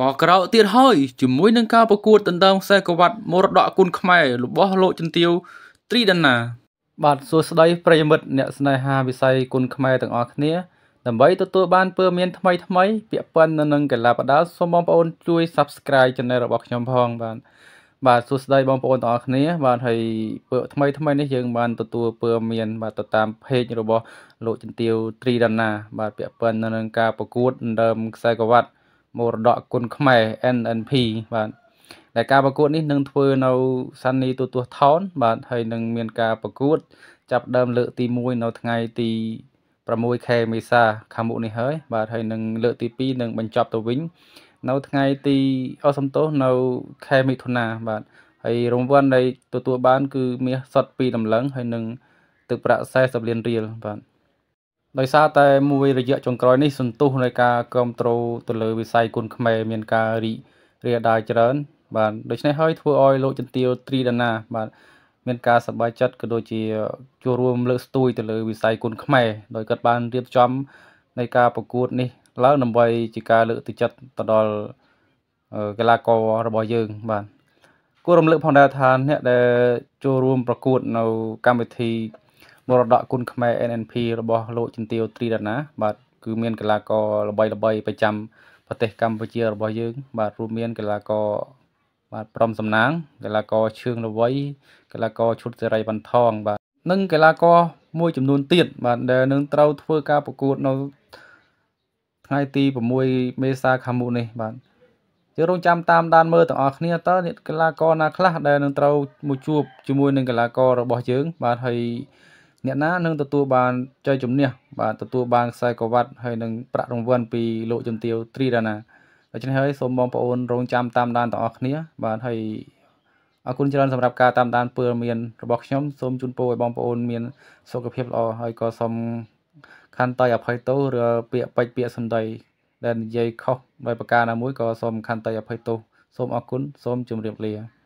ក៏ក្រោកទៀតហើយជាមួយនឹងការប្រកួតដណ្ដើមខ្សែក្រវ៉ាត់មរតកគុណខ្មែររបស់លោកជំទាវត្រីដាណាបាទសួស្តីប្រិយមិត្តអ្នកស្នេហាវិស័យគុណខ្មែរទាំងអស់គ្នាដើម្បីទទួលបានព័ត៌មានថ្មីថ្មីពាក់ព័ន្ធនឹងកីឡាបដាល់សូមបងប្អូនជួយ Subscribe Channel របស់ខ្ញុំផងបាទបាទសួស្តីបងប្អូនទាំងអស់គ្នា បាទហើយពើថ្មីថ្មីនេះយើងបានទទួលព័ត៌មាន បាទទៅតាម page របស់លោកជំទាវត្រីដាណា បាទពាក់ព័ន្ធនឹងការប្រកួតដណ្ដើមខ្សែក្រវ៉ាត់ មរតកគុណខ្មែរ NNP បាទដែលការប្រកួតនេះនឹងធ្វើនៅសានីទូទាស់ថោនបាទហើយនឹងមានការប្រកួត ចាប់ដើមលើកទី1នៅថ្ងៃទី6ខែមេសាខាងមុខនេះហើយបាទហើយនឹងលើកទី2នឹងបញ្ចប់ទៅវិញ នៅថ្ងៃទីអសំទោសនៅខែមិថុនាបាទហើយរង្វាន់ដែលទទួលបាន គឺមាសសុទ្ធ2តម្លឹងហើយនឹងទឹកប្រាក់40លានរៀលបាទ ដោយសារតែមួយរយៈចុងក្រោយនេះសន្ទុះនៃការគ្រប់គ្រងទៅលើវិស័យគុនខ្មែរមានការរីករាលដាលច្រើន បាទដូច្នេះហើយធ្វើឲ្យលោកចន្ទាវត្រីដាណា បាទមានការសប្បាយចិត្តក៏ដូចជាចូលរួមលើកស្ទួយទៅលើវិស័យគុនខ្មែរដោយគាត់បានរៀបចំនៃការប្រកួតនេះឡើងដើម្បីជាការលើកទឹកចិត្តទៅដល់កីឡាកររបស់យើង បាទគួររំលឹកផងដែរថាអ្នកដែលចូលរួមប្រកួតនៅកម្មវិធី មរតកគុណខ្មែរ NNP របស់លោកជំទាវត្រីរណា បាទគឺមានកីឡាករល្បីល្បីប្រចាំប្រទេសកម្ពុជារបស់យើង បាទរួមមានកីឡាករបាទព្រមសំណាងកីឡាករឈឿងលវ័យកីឡាករឈុតសេរីវ៉ាន់ថង បាទនិងកីឡាករមួយចំនួនទៀតបាទដែលនឹងត្រូវធ្វើការប្រកួតនៅថ្ងៃទី6មេសាខាងមុខនេះបាទយើងរងចាំតាមដានមើលទាំងអស់គ្នាតើអ្នកកីឡាករណាខ្លះដែលនឹងត្រូវមកជួបជាមួយនឹងកីឡាកររបស់យើង បាទហើយ អ្នកណានឹងទទួលបានជ័យជំនះបាទទទួលបានខ្សែក្រវ៉ាត់ហើយនឹងប្រាក់រង្វាន់ពីលោកជំទាវត្រីដាណាដូច្នេះហើយសូមបងប្អូនរងចាំតាមដានទាំងអស់គ្នា បាទហើយអរគុណច្រើនសម្រាប់ការតាមដានព័ត៌មានរបស់ខ្ញុំសូមជូនពរឲ្យបងប្អូនមានសុខភាពល្អហើយក៏សូមខន្តីអភ័យទោសឬពាក្យពេចន៍ពាក្យសម្ដីដែលនិយាយខុសដោយប្រការណាមួយក៏សូមខន្តីអភ័យទោសសូមអរគុណសូមជម្រាបលា